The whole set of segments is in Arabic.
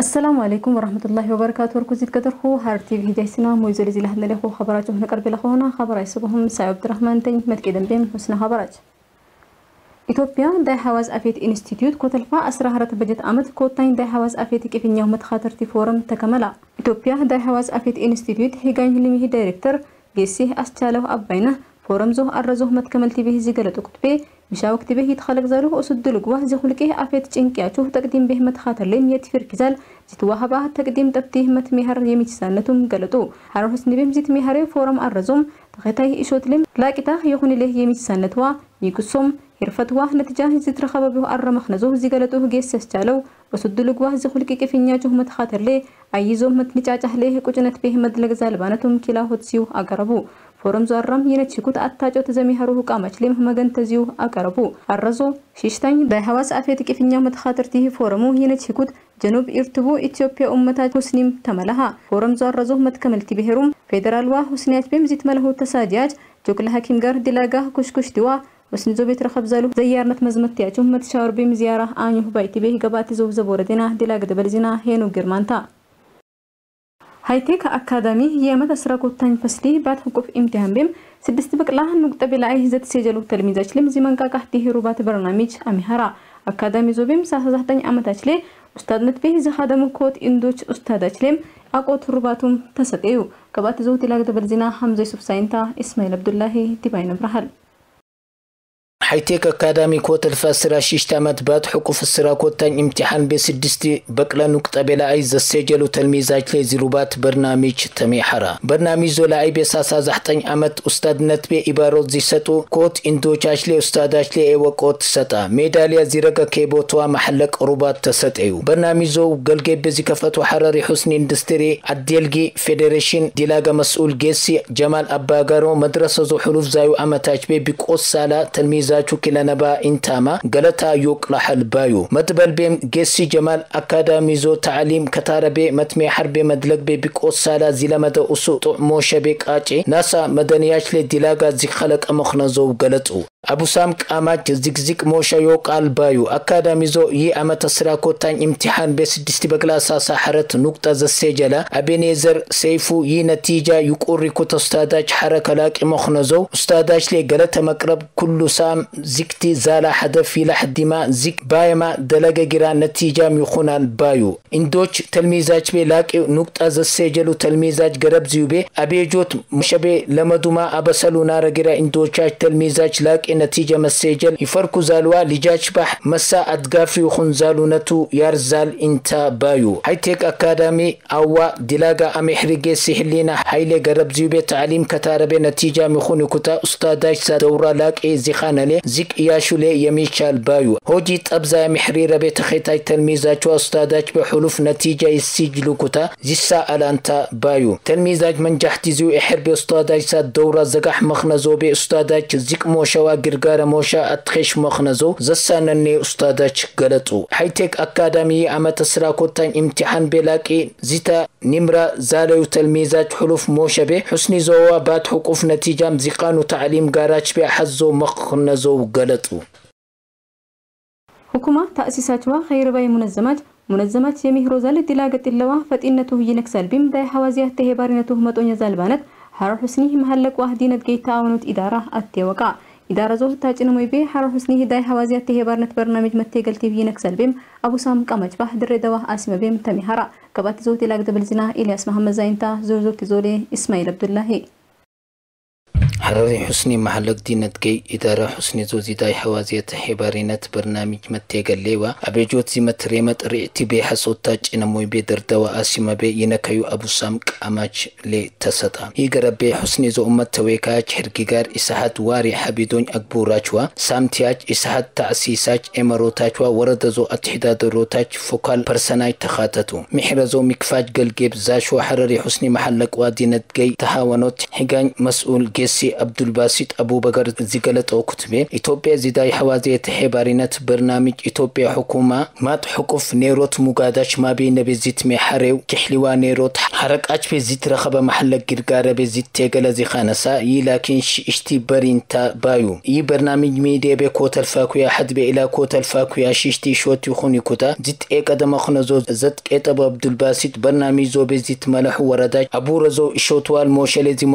السلام عليكم ورحمة الله وبركاته. وركوزيد كدرخو هار في هدايسنا مويزولي زي لهدنا لخو خبرات وهنا قرب لخونا خبر عيسبهم سعي عبد الرحمن تين مد كدن بين حسنا خبرات. إثيوبيا داي حواز أفيت إنستيتيوت كوتلفا أسرى هرت بجت أمد كوتين داي حواز أفيت كيف إن يوم تخاطر فورم تكملا. إثيوبيا داي حواز أفيت إنستيتيوت هي غاين هلمي هي دايركتر جيسيه أستالوه أبينه فورم زوه أرزوه متكمل تبيه زي قلتو كتبه. ኣፌት ኢንስቲትዩት ሂጋኝ ልሚሂ ዳይሬክተር ጌሲ ኣስቻለሁ ኣባይነ ፎረም ዞ ኣረዞ መትከመል ቲቤ ዝገለጡ ክትቤ ምሻው ክትቤ ይትኸለቅ ዘሉ እሱድ ልግዋ ዝኹልቄ ኣፌት ጭንቅያችሁ ተቅዲም ቤህ መተኻተርሌም የትፊር ኪዛል ዚትዋሃባ ተቅዲም ጠብቲ መትሚሃር የሚትሳነቱም ገለጡ ሓረሁስ ንቤም ዚትሚሃሬ ፎረም ኣረዞም ተኸታይ እሾትሌም ላቂታ የኹንሌህ የሚትሳነትዋ ይግሶም ይርፈትዋ ነትጃ ዝትረኸበብሁ ኣረመኽነዞ ዝገለጡ ጌስ ያስቻለው በሱዱ ልግዋ ዝኹልቂ ቅፍኛችሁ መተኻተርሌ ኣይዞም መትንጫጫህሌ ቁጭነት ቤህ መድለግ ዛልባነቱም ኪላ ሆትሲዩ አቀረቡ ፎረም ዟራም የነችኩት አታጮት ዘሚሃሩ ሁቃማች ሌም መገንተዚሁ አቀረቡ። አረዞ ሽሽታኝ በሐዋስ አፌ ጥቂፍኛ መተኻትርቲ ፎረሙ የነችኩት ጀኑብ ኢርትቡ ኢትዮጵያ ኡመታ ሁስኒም ተመለሃ። ፎረም ዟረዞ መትከመልቲ ብሄሩም ፌዴራልዋ ሁስኒያች በምዚት መለሁ ተሳዲያች ጆክለ ሐኪም ጋር ዲላጋ ኩሽኩሽ ዲዋ። ወስን ዞ ቤት ረኸብ ዘሉ ዘያርነት መዝመት መትሻወር ቤም ዚያራ አኙ ባይቲ ቤህ ገባት ዞብ ዘቦረዴና ዲላግ ደበልዚና ሄኑ ግርማንታ። ሃይቴክ አካዳሚ የመት አስራ ኮታኝ ፈስሊ ባት ህቁፍ ኢምቲሃን ቤም ስድስት ብቅላ ኑቅጠ ቢላይ ዘት ሴጀሉ ተልሚዛች ለም ዚመንቃቃህ ዲሂሩ ባት በርናሚጅ አሚሃራ አካዳሚ ዞቤም ሳሳዛህተኝ ዓመታች ሌ ኡስታድነት ቤህ ዝኻደሙ ኮት ኢንዶች ኡስታዳች ሌም አቆት ሩባቱም ተሰጠዩ። ገባት ዘውት ላግ ደበል ዚና ሐምዘ ዩሱፍ ሳይንታ ኢስማኤል አብዱላሂ ቲባይ ነብረሃል حيتيك أكاديمي كوت الفاسرة شيشتا متبات حقوق السرا كوتان امتحان بسدستي بقلا نقطة بلا أي زسجلو تلميذات لي زروبات برنامج تميحرا. برنامج زولا أي بساسا زحتان أمت أستاذ نتبي إباروت زي ستو كوت اندوچاش لي أستاذاش لي كوت ستا. ميداليا زيرقا كيبوتوا محلق روبات تستعيو برنامج زو قلقي بزي كفتو حراري حسني اندستري عديلجي فيدريشن ديلاغا مسؤول جيسي جمال أباغارو مدرسة زو حروف زايو أمتاش بي بيقوس سالا تلميذات chukilan ba intama galata yuq lahal bayu matbal bim gesi jamal akadami zo ta'alim katarabe matme harbe madlag be biko sala zilamada usu tu'mo shabe qace nasa madaniyach le dilaga zikhalak amakhna zo galatu أبو سام كأمات زيكزيك موشا يوك البايو أكاديميزو يي أما تسراكو تان امتحان بس دستبقلا ساسا حرت نقطة زسجلة أبينيزر سيفو يي نتيجة يكوريكو تستاداج حركة لاك مخنزو استاداج لي غلطة مقرب كلو سام زيكتي زالا حدا في لحد ما زيك بايما دلقة جرا نتيجة ميخونا البايو اندوش تلميزاج بي لاك نقطة زسجلو تلميزاج غرب زيوبي أبيجوت مشابي لمدوما أبسلو نارا جرا اندوشاج تلميزاج لاك النتيجة مسجل يفرق زالوا لجاج بح مسا أدقافي خنزالونتو يارزال إنتا بايو. هايتك أكاديمي أو دلاغا أمي حرقي سيحلينا حيلي قرب زيوبي تعليم كتاربي نتيجة مخوني كتا أستاذاج سادورا لاك إي زيخانا لي زيك إياشو لي يميشال بايو. هوجيت أبزا محريرة بتخيتاي تلميذاج وأستاذاج بحلوف نتيجة يسجلو كتا زيسا ألانتا بايو. تلميذاج من جحتزيو إحربي أستاذاج ساد دورا زقاح مخنزو بي أستاذاج زيك موشوا جرجار موشا أتخش مخنزو زسانني أستاذك قلتو حيتك أكاديمية أما تسراكوتان امتحان بلاكي زيتا نمرا زالو تلميذات حلوف موشا به حسني زوا بات حقوف نتيجة مزيقانو تعليم قاراج به حزو مخنزو قلتو حكومة تأسيسات وخير باي منظمات منظمات يمي هروزال الدلاغة اللوا فتئنته ينكسل بم باي حوازيه تهبارنته متونيا زالبانت هر حسنيه مهلك واهدينت جيت تعاونت إدارة التوقع إذا زوف تاجنا ميبي حرف حسني هداي حوازيات تهبارنت برنامج متيقل تيفي نكسل بيم. أبو سام قمج بح در دواه آسم بيم تمي هرا. كبات زوتي لاك دبل زنا إلياس محمد زينتا زور زور تزولي إسماعيل عبد حرري حسني محلق دينت جي إدارة حسني زوزي داي حوازية حبارينت برنامج متيغ الليوة أبي جوت زي متريمت رئتي بي حسو تاج إنا موي بي دردوا آسيما بي ينكيو أبو سامك أماج لي تسطا يقرب بي حسني زو أمت تويكاج حرقيقار إساحات واري حبيدون أكبوراجوا سامتياج إساحات تأسيساج إمروتاجوا ورد زو أتحداد روتاج فوكال برسناي تخاتتو. محرزو مكفاج قلقيب زاشو حرري حسني محلق وادينت جي تهاونوت حقان مسؤول جيسي አብዱልባሲጥ አቡበከር ዝገለጠው ኩትቤ ኢትዮጵያ ዚዳይ ሐዋዜ ተሄባሪነት በርናሚጅ ኢትዮጵያ ሕኩማ ማጥ ሕቁፍ ኔሮት ሙጋዳች ማቤ ነቤዚት ሜሐሬው ክሕሊዋ ኔሮት ሓረቃች ቤዚት ረኸበ ማሐለቅ ግድጋረ ቤዚት ቴገለ ዚኻነሳ ይ ላኪን ሽእሽቲ በሪንታ ባዩ ይ በርናሚጅ ሚድየ ቤ ኮተልፋኩያ ሓድቤ ኢላ ኮተልፋኩያ ሽሽቲ ሾት ይኹን ይኩታ ዚት ኤቀደመ ኽነዞ ዘት ቄጠብ አብዱልባሲጥ በርናሚጅ ዞ ቤዚት መለሑ ወረዳች አቡረዞ እሾትዋል ሞሸሌ ዚ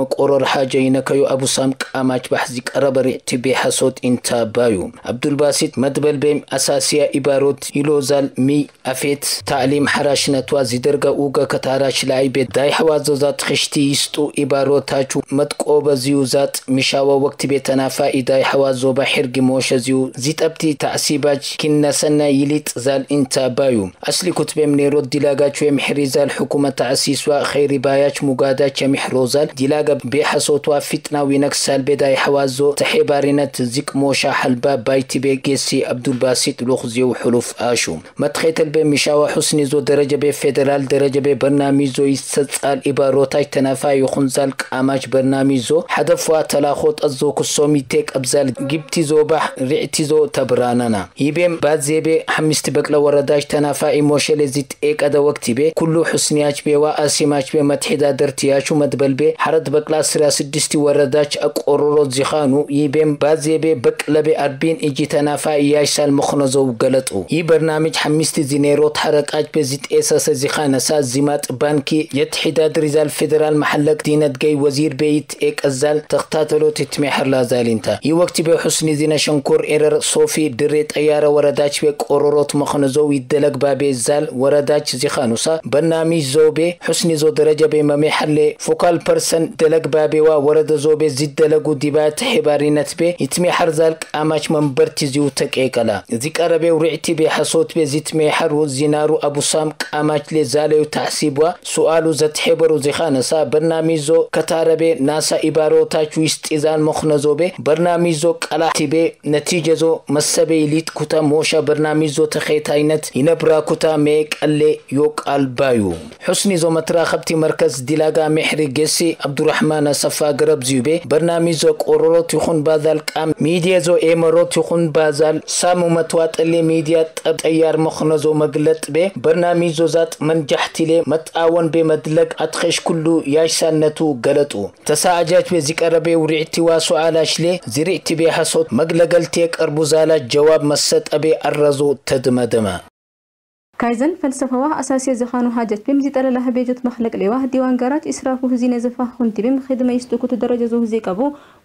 سام قاماج بحزي قربري تبي حسوت انتا بايو عبد الباسط مدبل بيم اساسيا عباروت يلوزال مي افيت تعليم حراشنت وازي درغا اوغا كتاراش لاي بيت داي حوازوزات خشتي يستو عباروتاچو متقوب زيوزات مشاوا وقت بيتنا فائدة حوازو بحرق موشزيو زيت ابتي تعسيباج كنا سنة يليت زال انتا بايو اصلي كتبه من رد دلاغاچو يمحريزال حكومة تعسيسوا خير باياج مقاداچ يمحروزال دلاغا بيحسوتوا فتنا وينا نك سالبداي حوازو تحبارنت زيك موشا حلبا بايتي بيجيسي عبد الباسط لغزي وحلوف آشوم. مدخيت البي مشاو حسني زو درجة بي فيدرال درجة بي برنامج زو يستسأل إباروتاي تنافا يخنزال كاماج برنامج زو. حدفوا تلاخوت أزو كسومي تيك أبزال جبتي زو بح رعتي زو تبرانانا. يبيم بعد زيبي حمست بقلا ورداش تنافا إموشي لزيت إيك أدا وقتي بي. كلو حسنياج بي وآسيماج بي مدحدا درتياج ومدبل بي. حرد بقلا سرا سدستي ورداش ወረዳች አቆሮሮ ዚኻኑ ይቤም ባዜቤ በቅለቤ አርቢን እጂ ተናፋ እያይሳል ምኽነዘው ገለጡ ይህ በርናሚጅ ሓሚስቲ ዚኔሮት ሓረቃች ቤ ዚጤሰሰ ዚኻነሳ ዚማጥ ባንኪ የትሒዳድ ሪዛል ፌደራል መሐለቅ ዲነት ገይ ወዚር ቤይት ኤቀዛል ተኽታተሎት ይትሜሐርላ ዛሊንታ ይህ ወቅቲ ቤ ሑስኒ ዚነ ሸንኮር ኤረር ሶፊ ድሬ ጠያረ ወረዳች ቤ ቆሮሮት መኽነዘው ይደለግ ባቤ ዛል ወረዳች ዚኻኑሳ በርናሚጅ ዞቤ ሑስኒ ዞ ደረጀ ቤ መሜሐሌ ፎካል ፐርሰን ደለግ ባቤዋ ወረደ ዞቤ ዚደለጉ ዲባ ተሒባሪነት ቤ ይትሜሐር ዛል ቃማች መንበርቲ ዚው ተቄቀላ ዚቀረቤው ሪዕቲ ቤ ሓሶት ቤ ዚትሜሐሩ ዚናሩ አቡሳም ቃማች ሌ ዛለዩ ታሕሲቧ ሱአሉ ዘትሔበሩ ዚኻነሳ በርናሚዞ ከታረቤ ናሳ ኢባሮታች ይስጢዛል መኽነዞ ቤ በርናሚዞ ቀላቲ ቤ ነቲጀዞ መሰቤ ይሊጥ ኩታ ሞሻ በርናሚዞ ተኼታይነት ይነብራ ኩታ ሜ ቀሌ ዮቃል ባዩ ሑስኒ ዞ መትራኸብቲ መርከዝ ዲላጋ ምሕሪ برنامج قرار تخون بازل کم میدیا زو امارات تخون بازل سامو متوات لی میدیا تب ایار مخنزو مغلط به. برنامج زات من جحتلی متعاون به مدلق أتخش کلو یاشان نتو غلطو. تساعجات به ذکر به ورعتی واسو علاش لی زرعتی به حسود مغلقل تیک اربوزالات جواب مسد أبي الرزو تدمدما ካይዘን ፈልሰፈዋ አሳሲየ ዝኻኑ ሓጀት ቤም ዚጠለላ ቤጆት መኽለቅ ሌዋ ዲዋን ጋራጅ ኢስራፉ ህዚነ ዘፋ ሁንቲ ቤም ኺድመ ይስጡኩት ደረጀ ዞ ህዜ ቀቡ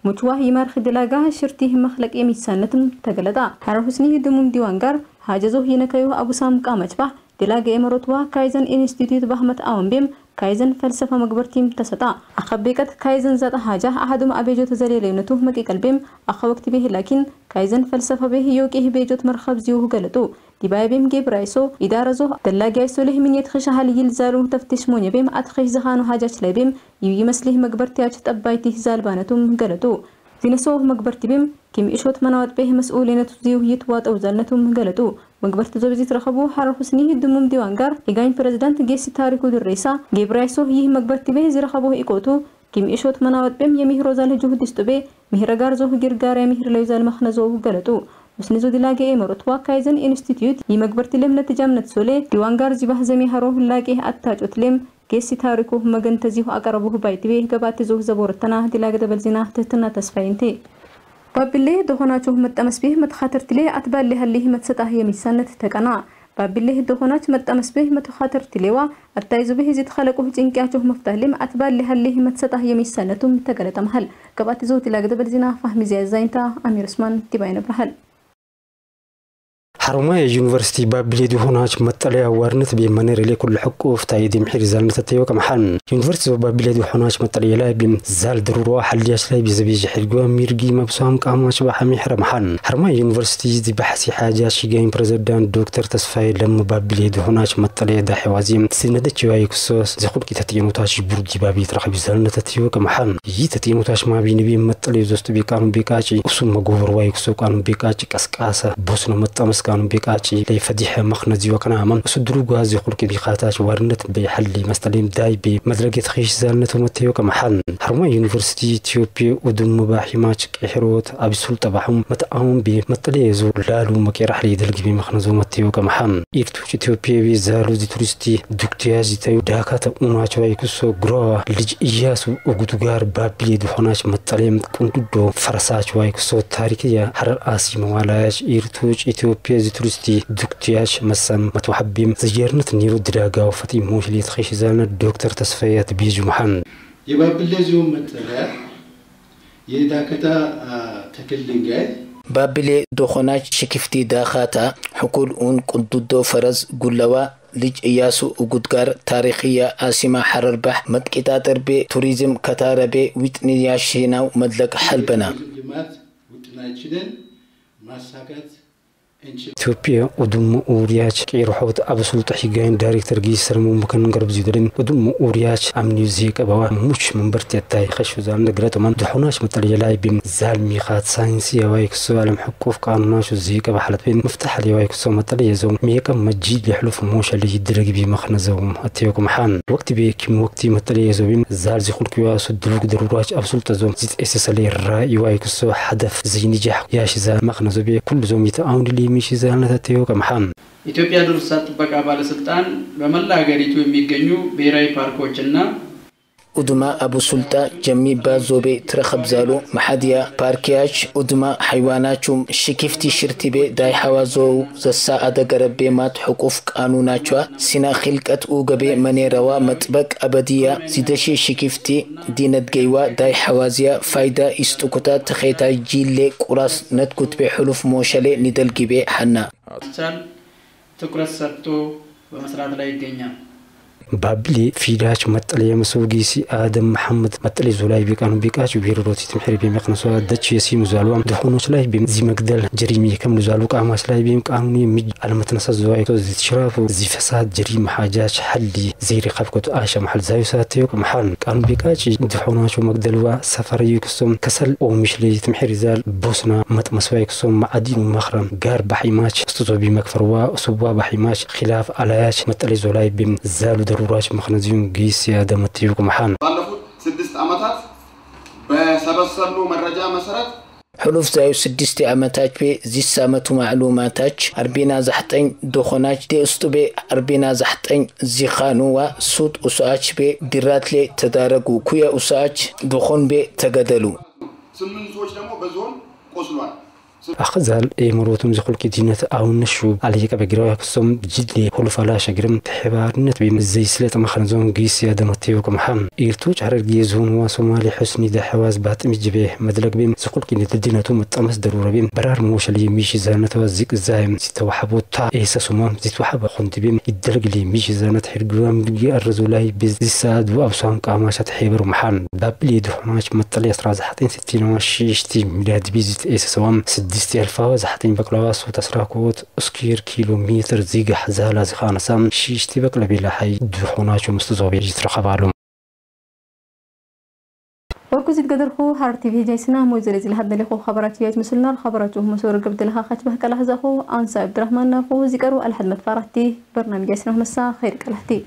ሙችዋ ይማር ኽድላጋ ሽርቲ መኽለቅ የሚሳነትም ተገለጣ ሓረ ሁስኒ ድሙም ዲዋን ጋር ሓጀዞ ይነከዩ አቡሳም ቃመችባ ዲላጋ የመሮትዋ ካይዘን ኢንስቲትዩት ባህመት አወን ቤም ካይዘን ፈልሰፈ መግበርቲም ተሰጣ አኸቤቀት ካይዘን ዘጣ ሓጃ አሃዱም አቤጆት ዘሌለይነቱ መቂቀል ቤም አኸ ወቅቲ ቤህ ላኪን ካይዘን ፈልሰፈ ቤህ የውቄህ ቤጆት መርኸብ ዚውሁ ገለጡ دبابيم بیم گی برایسو اداره زو من سوله منیت خشها لیل زالو تفتش مونی بیم اتخش زخانو حاجات لبیم یوی مسله مقبرتی اچت ابایتی زالبانتو قلتو زينسوه مقبرتي بيم كم إشوت منوات به مسؤولين تزيوه يتوات أو زلنتهم قلتو مقبرت زوجي ترخبو حرف سنيه الدموم ديوانقار إغاين برزدانت جيسي تاريكو دريسا جيبرايسوه يه مقبرتي به زرخبو إيكوتو كم إشوت منوات بيم يميه روزاله جهدستو به مهرقار زوه جرقار مهر ليزال مخنزوه قلتو misni zodilagee marotwa kaizen institute yimagbartilem netejamnet sole diwangar jibah zemi haro lage atta cotlim ጌሲ ታሪኩ መገን ተዚሁ አቀረቡሁ ባይትቤ ገባት ዞህ ዘቦርተና ዲላገደበል ዜና ትህትና ተስፋይንቴ። ባቢሌ ደሆናችሁ መጠመስቤህ መትኻትርትሌ አትባሌ ሀሌህ መትሰጣህ የሚሳነት ተቀና። ባቢሌህ ደሆናች መጠመስቤህ መትኻትርትሌዋ አታይዙቤህ ዜትኸለቁህ ጭንቅያችሁ መፍታህሌም አትባሌ ሀሌህ መትሰጣህ የሚሳነቱም ተገለጠመሃል ገባት ዞህ ዲላገደበል ዜና ፋህሚ ዚያዛይንታ አሚር ኡስማን ዲባይነ ብርሃል حرماية يونيفرسيتي بابليد وهناك مطلع وارنت بمنير اللي كل حقوق تايد محير زال نتتيو كم حن بابليد وهناك مطلع لا بيم زال ضرورة حلياش لا بيزبيج حلقوا ميرجي مبسوم كاماش بحمي حرم حن حرماية يونيفرسيتي دي بحثي حاجة شيغاين بريزيدنت دكتور تصفاي لما بابليد وهناك مطلع دا حوازيم. سندت شوي كسوس. زي خلق تتينو تاش برجي بابي ترخبي زال نتتيو كم حن يي تتينو تاش ما بيني بيم مطلع زوست بيكانو بيكاشي كسو مغور واي كسو كانو بيكاشي كسكاسة. بوسنو مطمس كانو كانوا بيقاچي لي فديح مخنزي وكنا من سدرو غازي خلق بيقاتاش وارنت بحلي مستليم داي بمدرجة خيش زالنته متيو كمحل حرما يونيفرسيتي إثيوبيا ودم مباحي ماچ قحروت أبي سلطة بحوم متأهم بمتليزو لالو مكي رحلي دلق بمخنزو متيو كمحل إيرتوش إثيوبيا بزالو زي تورستي دكتيازي تايو داكاتا أوناچو يكسو غروا لج إياسو وغدوغار بابلي دخوناش متليم قندودو فرساچ وايكسو تاريخيا حرر آسي موالاج إيرتوش إثيوبيا تورستي دكتياش مسام متوحبيم زجيرنت نيرو دراغا وفتي موشلي تخيش زالنا دكتور تسفيات بيجو محمد የባብሌ ዞን መጠሪያ የዳከታ ተክል ድንጋይ ባብሌ ዶኾናች ሽክፍቲ ዳኻታ ሕኩል ኡን ቁንዱዶ ፈረዝ ጉለዋ ልጅ እያሱ እጉድጋር ታሪክያ አሲማ ሐረርባሕ መጥቂጣ ጠርቤ ቱሪዝም ከታረቤ ዊጥንያሽናው መድለቅ ሐልበና ልማት ውጥናችንን ማሳካት ኢትዮጵያ ወድሞ ኡርያች ቂርሖት ኣብ ስልጣ ሒጋይን ዳይሬክተር ጊሰርሙ ምከን ገርብ ዚድርን ወድሞ ኡርያች ኣምኒ ዚቀበዋ ሙች መንበርቲ ታይ ኸሽዛ ንግረቶማን ድሑናሽ መጠልየላይ ብም ዛልሚኻት ሳይንስ የዋይ ክሶ ዓለም ሕቁፍ ቃኑናሽ ዚቀበ ሓለት ቤን መፍታሕ የዋይ ክሶ መጠልየዘው ሚቀም መጂ ሊሕሉፍ ሞሸ ልይ ድረግ ቢ መኽነዘውም ኣተየኩም ሓን ወቅቲ ቤኪም ወቅቲ መጠልየዘው ብም ዛል ዚኹልክዋ ስድሉግ ድሩራች ኣብ ስልጣ ዞም ዚጠሰሰለ ይራ የዋይ ክሶ ሓደፍ ዘይንጃሕ ያሽዛ መኽነዘው ቤ ኩሉ ዞም ይተኣውንድልይ የሚሽዘልነት ተዮ ከመሐም። ኢትዮጵያ የዱር እንስሳት ጥበቃ ባለስልጣን በመላ ሀገሪቱ የሚገኙ ብሔራዊ ፓርኮችና ኡድማ አቡ ሱልጣ ጀሚባ ዞቤ ትረኸብ ዛሉ መሓድያ ፓርኪያች ኡድማ ሓይዋናቹም ሽኪፍቲ ሽርቲቤ ዳይ ሓዋዞው ዘሳ አደገረቤ ማት ሕቁፍ ቃኑናቿ ሲና ኺልቀት ኡገቤ መኔረዋ መጥበቅ አበድያ ዚደሺ ሽኪፍቲ ዲነድገይዋ ዳይ ሓዋዝያ ፋይዳ ኢስጡኩታ ተኼታ ጂሌ ቁራስ ነትኩትቤ ሕሉፍ ሞሸሌ ኒደልጊቤ ሓና ቻል ትኩረት ሰጥቶ በመስራት ላይ ይገኛል። بابلي فيداش متلي مسوقي سي آدم محمد متلي زولاي بيكانو بيكاش بيرروتي تمحري بي بيمقنصو دتش يسي مزالو دخونو سلاي بي زي مقدل جريمي كم لزالو قاماش لاي بيم قانوني مج على المتنسى زواي تو زي تشرافو زي فساد جريم حاجاش حلي زي رقاب كتو آشا محل زاي ساتيو محل قانو بيكاش دحونوش مقدلوا سفر يكسوم كسل أو مش لي تمحري زال بوسنا مت مسواي كسوم معدين مخرم قار بحيماش استوتو بيمكفروا سوا بحيماش خلاف علاش متلي زولاي بي زالو ሩራች ምክንያቱም ጊስ ያደመትዩ ቁምሓን ባለፉት ስድስት ዓመታት በሰበሰብነው መረጃ መሰረት ሕሉፍ ዛዩ ስድስቲ ዓመታች ቤ ዚስ ዓመቱ ማዕሉማታች አርቢና ዛሕጠኝ ዶኾናች ዴእስጡ ቤ አርቢና ዛሕጠኝ ዚኻኑዋ ሱጥ ኡስኣች ቤ ዲራትሌ ተዳረጉ ኩያ ኡስኣች ዶኾን ቤ ተገደሉ ስምንት ሰዎች ደግሞ በዞን ቆስሏል። أخزال أي الإمارات زخل كدينة أو نشو عليه كبجرا كسم جدي كل فلا شجرم تحبار نت بيم زي سلة مخنزون قيس يا دم كم حم إيرتوج على الجيزون وسومالي حسني ده حواس بات مجبه مدلك بيم زخل كدينة الدينة توم تأمس ضرورة بيم برار موش اللي ميش زانة وزيك زايم. زيت وحبو تا إيسا سومام. زيت وحبو خنت بيم الدلق اللي ميش زانة حرقوام. جي الرزولاي بزي ساد وأبصان كاماشة حبر محن باب لي دحماش مطلي أسرع زحتين ستين وشيشتي ميلاد بيزيت إيسا سوام. سد ديستيالفا زحطين بكلاس وتسراكوت اسكير كيلو متر زيغ حزالا زخانسام شيشتي بكلا بلا حي دحوناچو مستزوبي جترخبالو وركوزيت قدر خو هار تي في جيسنا مو زلزل الهدنا لخو خبرات يات مسلنا خبراته مسور قبل لها خت بهك لحظه خو انسى عبد الرحمن خو زيكرو الحد متفارتي برنامج جيسنا مسا خير كلحتي